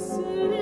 city.